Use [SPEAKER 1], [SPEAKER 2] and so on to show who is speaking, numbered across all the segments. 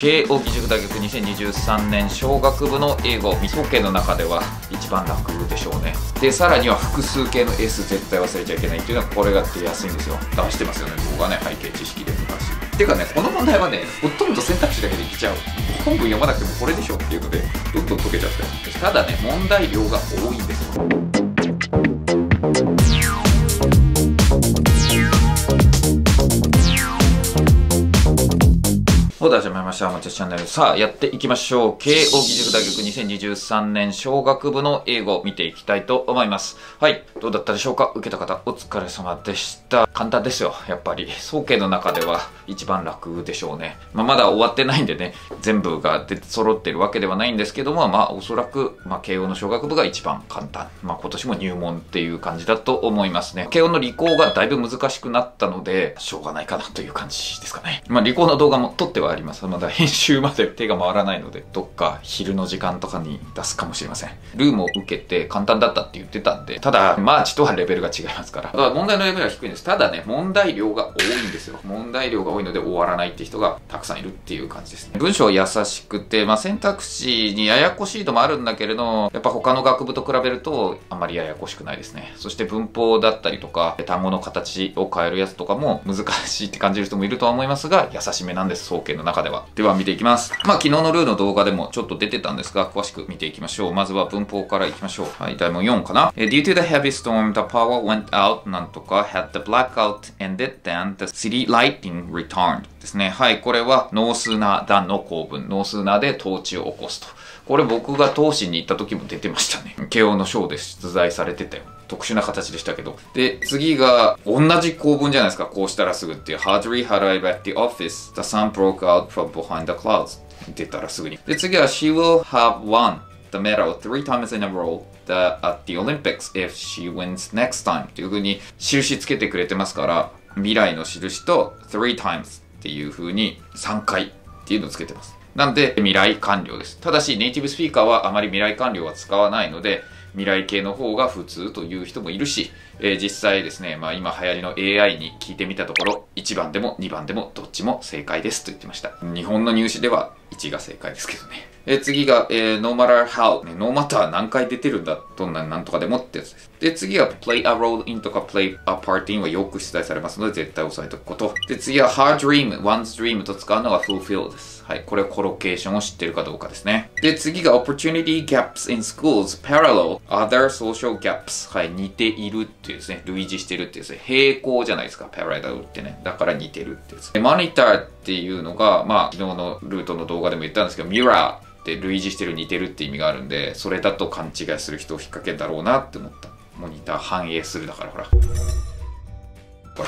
[SPEAKER 1] 慶応義塾大学2023年小学部の英語未総研の中では一番楽でしょうね。でさらには複数形の S 絶対忘れちゃいけないっていうのはこれが出やすいんですよ。出してますよね。僕はね背景知識で昔ていうかねこの問題はねほとんど選択肢だけでいけちゃう。本文読まなくてもこれでしょっていうのでどんどん解けちゃって。ただね問題量が多いんですよ。そうだ、始まりました。アマチュアチャンネル。さあ、やっていきましょう。慶応義塾大学2023年小学部の英語を見ていきたいと思います。はい。どうだったでしょうか？受けた方、お疲れ様でした。簡単ですよ。やっぱり。総計の中では一番楽でしょうね。まあ、まだ終わってないんでね、全部が出揃ってるわけではないんですけども、まあ、おそらく、まあ、慶応の小学部が一番簡単。まあ、今年も入門っていう感じだと思いますね。慶応の理工がだいぶ難しくなったので、しょうがないかなという感じですかね。まあ、理工の動画も撮ってはります。まだ編集まで手が回らないので、どっか昼の時間とかに出すかもしれません。ルームを受けて簡単だったって言ってたんで、ただ、マーチとはレベルが違いますから。だから問題のレベルは低いんです。ただね、問題量が多いんですよ。問題量が多いので終わらないって人がたくさんいるっていう感じですね。文章は優しくて、まあ、選択肢にややこしいのもあるんだけれど、やっぱ他の学部と比べるとあんまりややこしくないですね。そして文法だったりとか、単語の形を変えるやつとかも難しいって感じる人もいるとは思いますが、優しめなんです、早慶の中では。では見ていきます。まあ昨日のルーの動画でもちょっと出てたんですが、詳しく見ていきましょう。まずは文法からいきましょう。はい、大問4かな。Due to the heavy storm, the power went out なんとか had the blackout ended, than the city lighting returned ですね。はい、これは No soonerーダの構文。ノースナーで統治を起こすと。これ僕が東進に行った時も出てましたね。慶応のショーで出題されてたよ。特殊な形でしたけど。で、次が、同じ構文じゃないですか。こうしたらすぐっていう。Hardly had I left the office, the sun broke out from behind the clouds. 出たらすぐに。で、次は、She will have won the medal three times in a row the, at the Olympics if she wins next time. っていう風に印つけてくれてますから、未来の印と three times っていう風に3回っていうのをつけてます。なんで、未来完了です。ただし、ネイティブスピーカーはあまり未来完了は使わないので、未来系の方が普通という人もいるし、えー実際ですね、まあ今流行りの AI に聞いてみたところ、1番でも2番でもどっちも正解ですと言ってました。日本の入試では1が正解ですけどね。え次が、えー no matter how、ね、no matter 何回出てるんだ、どんななんとかでもってやつです。で、次は play a role in とか play a part in はよく出題されますので絶対押さえておくこと。で、次は hard dream、one's dream と使うのが fulfill です。はい、これはコロケーションを知ってるかどうかですね。で、次が opportunity gaps in schools parallel other social gaps。はい、似ているっていうですね、類似してるっていうですね、平行じゃないですか、parallel ってね。だから似てるってやつ。で monitor っていうのが、まあ、昨日のルートの動画でも言ったんですけど、ミュラーって類似してる似てるって意味があるんで、それだと勘違いする人を引っ掛けんだろうなって思った。モニター反映するだからほら。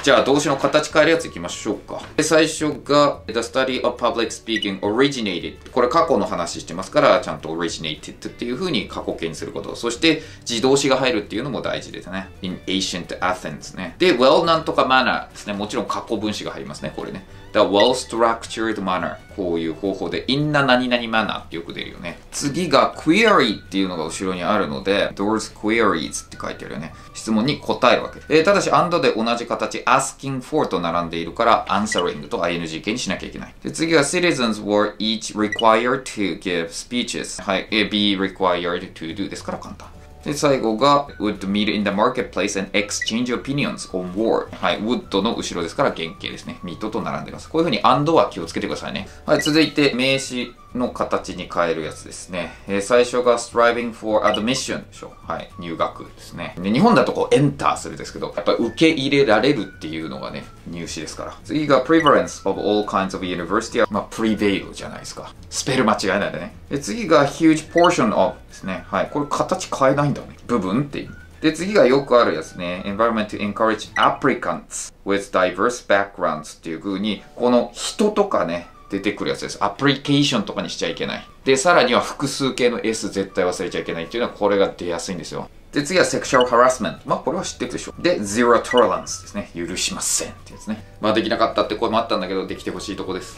[SPEAKER 1] じゃあ動詞の形変えるやついきましょうか。で最初が The study of public speaking originated これ過去の話してますからちゃんと originated っていう風に過去形にすること。そして自動詞が入るっていうのも大事ですね。in ancient Athens ね。で well なんとか manner ですね。もちろん過去分詞が入りますね。これね。The well structured manner こういう方法で in な何々 manner ってよく出るよね。次が query っていうのが後ろにあるので those queries って書いてあるよね。質問に答えるわけ。えーただし and で同じ形 asking for と並んでいるから answering と ing 形にしなきゃいけない。で次は citizens were each required to give speeches はい。えー be required to do ですから簡単。で、最後が would meet in the marketplace and exchange opinions on war はい。would の後ろですから原型ですね。meet と並んでます。こういうふうに and は気をつけてくださいね。はい。続いて名詞の形に変えるやつですね。えー最初が striving for admission でしょ。はい。入学ですね。で、日本だとこう enter するですけど、やっぱ受け入れられるっていうのがね、入試ですから。次が prevalence of all kinds of university は、まあ、prevail じゃないですか。スペル間違いないでね。で、次が huge portion of ですね。はい。これ形変えないんだね。部分っていう。で、次がよくあるやつね。environment to encourage applicants with diverse backgrounds っていう風に、この人とかね、出てくるやつです。アプリケーションとかにしちゃいけない。で、さらには複数形の S 絶対忘れちゃいけないっていうのはこれが出やすいんですよ。で、次はセクシャルハラスメント。まあ、これは知ってるでしょ。で、ゼロトラランスですね。許しませんってやつね。まあ、できなかったって声もあったんだけど、できてほしいとこです。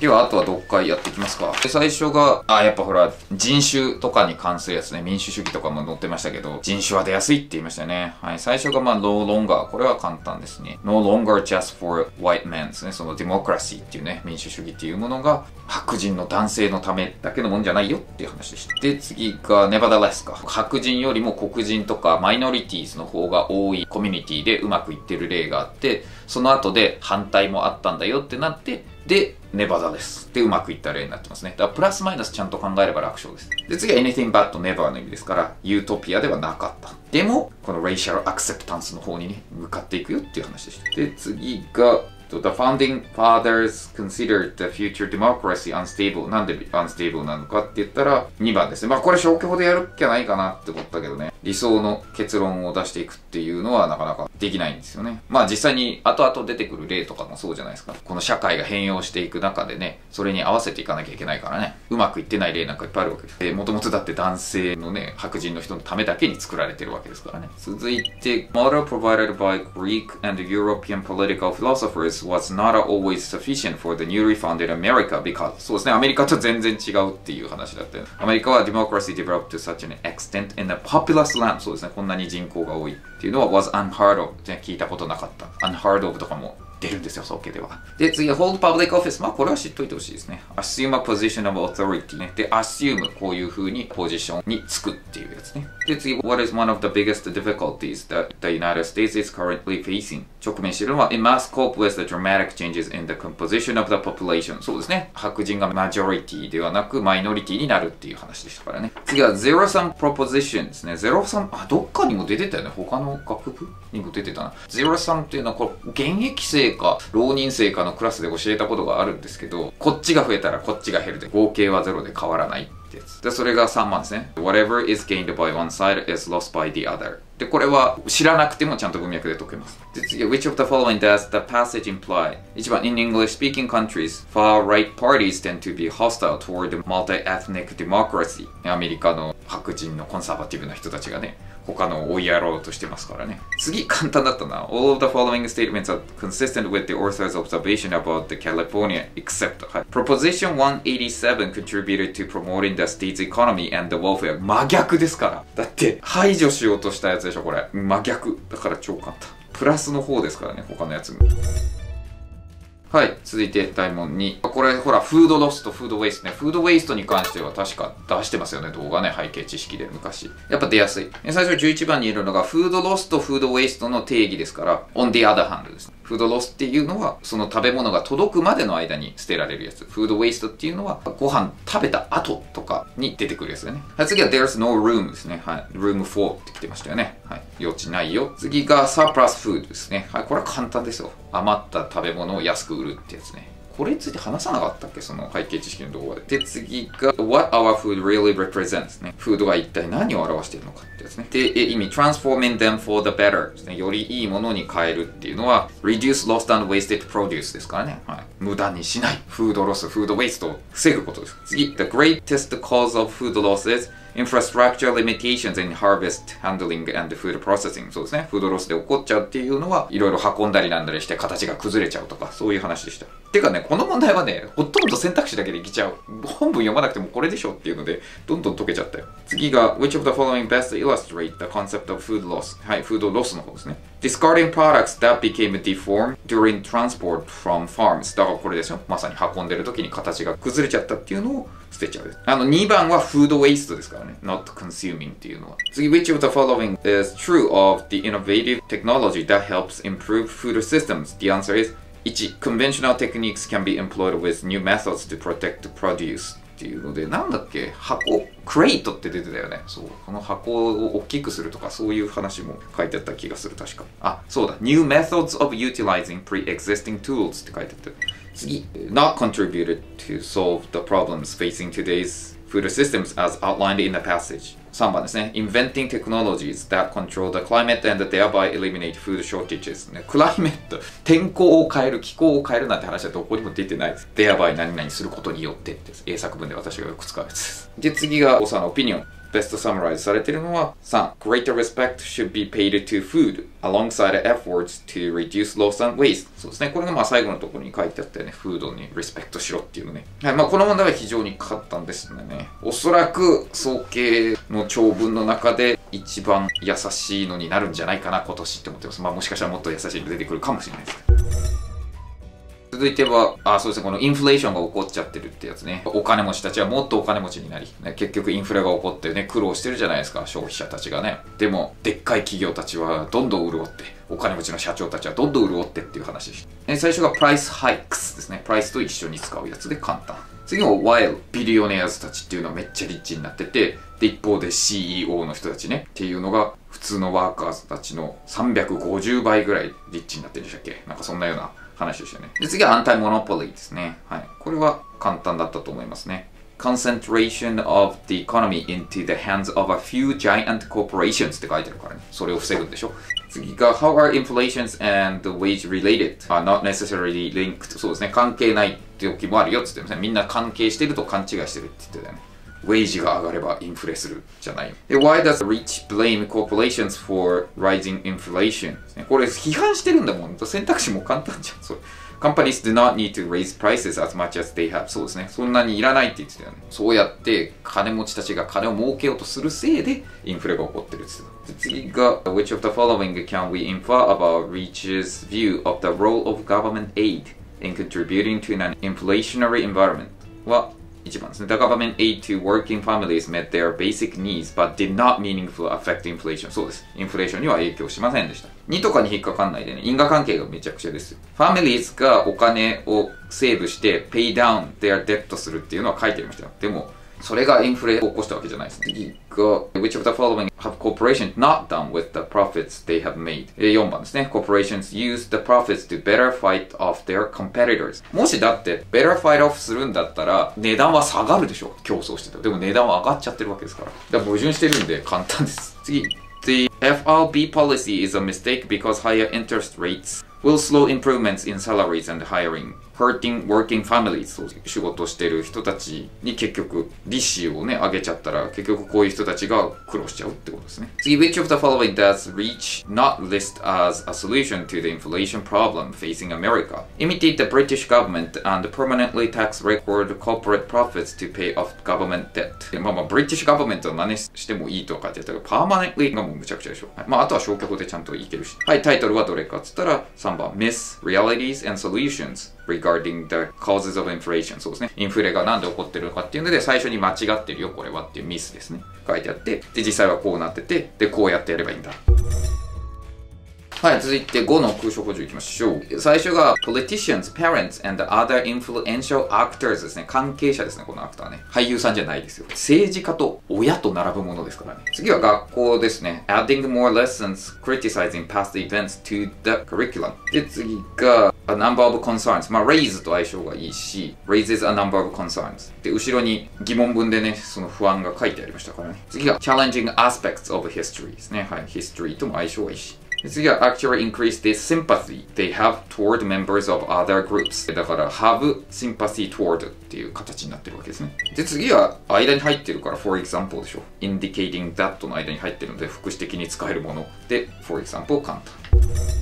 [SPEAKER 1] では、あとはどっかやっていきますか。で、最初が、あ、やっぱほら、人種とかに関するやつね、民主主義とかも載ってましたけど、人種は出やすいって言いましたね。はい。最初が、まあ、no longer。これは簡単ですね。no longer just for white men ですね。そのデモクラシーっていうね、民主主義っていうものが、白人の男性のためだけのもんじゃないよっていう話でした。で、次が、nevertheless か。白人よりも黒人とかマイノリティーズの方が多いコミュニティでうまくいってる例があって、その後で反対もあったんだよってなって、で、ネバダです。で、うまくいった例になってますね。だから、プラスマイナスちゃんと考えれば楽勝です。で、次は anything but never の意味ですから、ユートピアではなかった。でも、この racial acceptance の方にね、向かっていくよっていう話でした。で、次が、The founding fathers considered the future democracy unstable. なんで unstable なのかって言ったら2番ですね。まあこれ消去法でやるっきゃないかなって思ったけどね。理想の結論を出していくっていうのはなかなかできないんですよね。まあ実際に後々出てくる例とかもそうじゃないですか。この社会が変容していく中でね、それに合わせていかなきゃいけないからね。うまくいってない例なんかいっぱいあるわけです。えもともとだって男性のね、白人の人のためだけに作られてるわけですからね。続いて、model provided by Greek and European political philosophers was not always sufficient for the newly founded America because そうですね、アメリカと全然違うっていう話だった。アメリカは democracy developed to such an extent in a populous land そうですね、こんなに人口が多いっていうのは was unheard of 聞いたことなかった。unheard of とかも出るんですよ、総計では。で、次、hold public office。まあ、これは知っといてほしいですね。assume a position of authority ね。で、assume こういう風にポジションにつくっていうやつね。で、次、what is one of the biggest difficulties that the United States is currently facing? 直面しているのは、it must cope with the dramatic changes in the composition of the population. そうですね。白人がマジョリティではなく、マイノリティになるっていう話でしたからね。次は、zero sum proposition ですね。zero sum、あ、どっかにも出てたよね。他の学部にも出てたな。zero sum っていうのは、これ、現役生生か浪人生かのクラスで教えたことがあるんですけど、こっちが増えたらこっちが減るで、合計はゼロで変わらないってやつ。で、それが3番ですね。Whatever is gained by one side is lost by the other. で、これは知らなくてもちゃんと文脈で解けます。で、次、Which of the following does the passage imply? 1番、In English-speaking countries, far-right parties tend to be hostile toward multi-ethnic democracy. アメリカの白人のコンサバティブな人たちがね、他のを追いやろうとしてますからね。次、簡単だったな。All of the following statements are consistent with the author's observation about the California, except、はい、Proposition 187 contributed to promoting the state's economy and the welfare. 真逆ですから。だって、排除しようとしたやつでしょ、これ。真逆。だから超簡単。プラスの方ですからね、他のやつも。はい。続いて、大問2。これ、ほら、フードロスとフードウェイストね。フードウェイストに関しては確か出してますよね。動画ね。背景知識で昔。やっぱ出やすい。最初11番にいるのが、フードロスとフードウェイストの定義ですから、on the other hand です。ねフードロスっていうのは、その食べ物が届くまでの間に捨てられるやつ。フードウェイストっていうのは、ご飯食べた後とかに出てくるやつだね。はい、次は there's no room ですね。はい。room for って来てましたよね。はい。余地ないよ。次が surplus food ですね。はい。これは簡単ですよ。余った食べ物を安く売るってやつね。これについて話さなかったっけその背景知識の動画で。で、次が What our food really represents ね。フードが一体何を表しているのかってやつね。で、意味 Transforming them for the better ですね。よりいいものに変えるっていうのは Reduce lost and wasted produce ですからね。はい。無駄にしない。フードロス、フードウェイストを防ぐことです。次、The greatest cause of food loss is infrastructure limitations in harvest handling and food processing そうですね。フードロスで起こっちゃうっていうのは、いろいろ運んだりなんだりして形が崩れちゃうとか、そういう話でした。てかね、この問題はね、ほとんど選択肢だけでいけちゃう。本文読まなくてもこれでしょっていうので、どんどん解けちゃったよ。次が、which of the following best illustrate the concept of food loss? はい、フードロスの方ですね。discarding products that became deformed during transport from farms だからこれですよ。まさに運んでる時に形が崩れちゃったっていうのを捨てちゃう。あの、2番はフードウェイストですからね。not consuming っていうのは。次、which of the following is true of the innovative technology that helps improve food systems? The answer is 1. Conventional techniques can be employed with new methods to protect the produce. っていうので、なんだっけ箱、クレイトって出てたよね。そう。この箱を大きくするとか、そういう話も書いてあった気がする、確か。あ、そうだ。New methods of utilizing pre-existing tools って書いてあった。次。Not contributed to solve the problems facing today's food systems as outlined in the passage. 3番ですね。Inventing technologies that control the climate and thereby eliminate food shortages、ね。クライメット、天候を変える、気候を変えるなんて話はどこにも出てないです。thereby 何々することによってって英作文で私がよく使うやつです。で、次が、おさのオピニオン。ベストサムライズされているのは3 Greater respect should be paid to food alongside efforts to reduce loss and waste. そうですね。これがまあ最後のところに書いてあったよね。フードにリスペクトしろっていうのね。はい。まあこの問題は非常に簡単ですよね。おそらく総計の長文の中で一番優しいのになるんじゃないかな今年って思ってます。まあもしかしたらもっと優しいの出てくるかもしれないです。続いては、あ、そうですね、このインフレーションが起こっちゃってるってやつね。お金持ちたちはもっとお金持ちになり、ね、結局インフレが起こってね、苦労してるじゃないですか、消費者たちがね。でも、でっかい企業たちはどんどん潤って、お金持ちの社長たちはどんどん潤ってっていう話でした。最初がプライスハイクスですね。プライスと一緒に使うやつで簡単。次も while ビリオネアーズたちっていうのはめっちゃリッチになってて、で、一方で CEO の人たちね、っていうのが普通のワーカーズたちの350倍ぐらいリッチになってるんでしたっけ？なんかそんなような話でしたね。で、次はアンタイモノポリーですね。はい。これは簡単だったと思いますね。concentration of the economy into the hands of a few giant corporations って書いてあるからね。それを防ぐんでしょ。次が How are inflations and wage related are not necessarily linked そうですね。関係ないって時もあるよって言ってますね。みんな関係してると勘違いしてるって言ってたよね。ウェイジが上がればインフレするじゃない。で、Why does rich blame corporations for rising inflation? これ批判してるんだもん。選択肢も簡単じゃん。それ Companies do not need to raise prices as much as they have. そうですね。そんなにいらないって言ってたよね。そうやって金持ちたちが金を儲けようとするせいでインフレが起こってるって言ってた。次が Which of the following can we infer about Reach's view of the role of government aid in contributing to an inflationary environment? は 1番ですね。The government aid to working families met their basic needs but did not meaningfully affect inflation. そうです。インフレーションには影響しませんでした。2とかに引っかかんないでね、因果関係がめちゃくちゃですよ。families がお金をセーブして pay down their debt するっていうのは書いてありましたよ。でも、それがインフレを起こしたわけじゃないです。次が、which of the following have corporations not done with the profits they have made? 4番ですね。corporations use the profits to better fight off their competitors. もしだって better fight off するんだったら値段は下がるでしょ。競争してた。でも値段は上がっちゃってるわけですから。だから矛盾してるんで簡単です。次。The FRB policy is a mistake because higher interest rates will slow improvements in salaries and hiring. Hurting working families 仕事してる人たちに結局利子をね上げちゃったら結局こういう人たちが苦労しちゃうってことですね次 Which of the following does reach not list as a solution to the inflation problem facing America? Imitate the British government and permanently tax record corporate profits to pay off government debt まあまあ British government は真似してもいいとかって言ったけど permanently がもうむちゃくちゃでしょ、はい、まああとは消去法でちゃんといけるしはいタイトルはどれかっつったら3番 Myths, Realities and Solutions regarding the causes of inflation そうですね。インフレがなんで起こってるのかっていうので、最初に間違ってるよ、これはっていうミスですね。書いてあって、で、実際はこうなってて、で、こうやってやればいいんだ。はい、続いて5の空所補助いきましょう。最初が politicians, parents, and other influential actors ですね。関係者ですね、このアクターね。俳優さんじゃないですよ。政治家と親と並ぶものですからね。次は学校ですね。adding more lessons criticizing past events to the curriculum。で、次が a number of concerns。まあ、raise と相性がいいし、raises a number of concerns。で、後ろに疑問文でね、その不安が書いてありましたからね。次が challenging aspects of history ですね。はい、history とも相性がいいし。次は actually increase the sympathy they have toward members of other groups だから have sympathy toward っていう形になってるわけですねで次は間に入ってるから for example でしょ indicating that の間に入ってるので副詞的に使えるもので for example 簡単はい。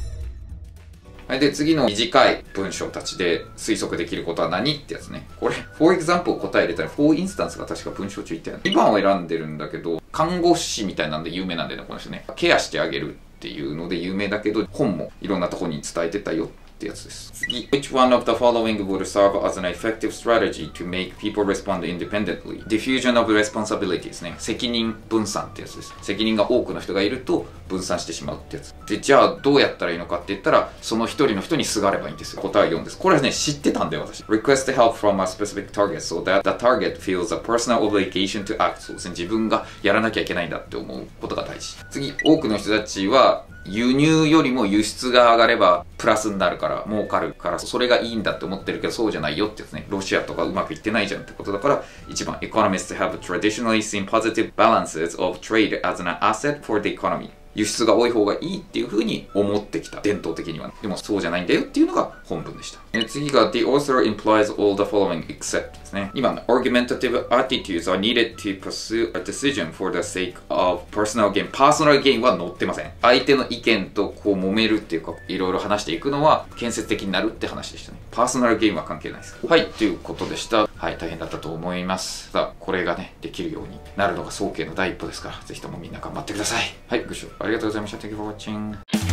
[SPEAKER 1] で、次の短い文章たちで推測できることは何ってやつね。これ、for example 答え入れたら、for instance が確か文章中言ったよね。2番を選んでるんだけど、看護師みたいなんで有名なんだよね、この人ね。ケアしてあげるっていうので有名だけど、本もいろんなとこに伝えてたよっってやつです。次。Which one of the following would serve as an effective strategy to make people respond independently? Diffusion of responsibility ですね。責任分散ってやつです。責任が多くの人がいると分散してしまうってやつ。で、じゃあどうやったらいいのかって言ったら、その一人の人にすがればいいんですよ。答え4です。これはね、知ってたんだよ、私。Request help from a specific target so that the target feels a personal obligation to act. そうですね。自分がやらなきゃいけないんだって思うことが大事。次、多くの人たちは、輸入よりも輸出が上がればプラスになるから儲かるからそれがいいんだって思ってるけどそうじゃないよってやつね。ロシアとかうまくいってないじゃんってことだから1番 Economists have traditionally seen positive balances of trade as an asset for the economy 輸出が多い方がいいっていう風に思ってきた。伝統的には。でもそうじゃないんだよっていうのが本文でした。え次が The author implies all the following except ですね。今の argumentative attitudes are needed to pursue a decision for the sake of personal gain. パーソナルゲインは載ってません。相手の意見とこう揉めるっていうか、いろいろ話していくのは建設的になるって話でしたね。パーソナルゲインは関係ないです。はい、ということでした。はい、大変だったと思います。ただ、これがね、できるようになるのが早慶の第一歩ですから、ぜひともみんな頑張ってください。はい、ご視聴ありがとうございました。Thank you for watching.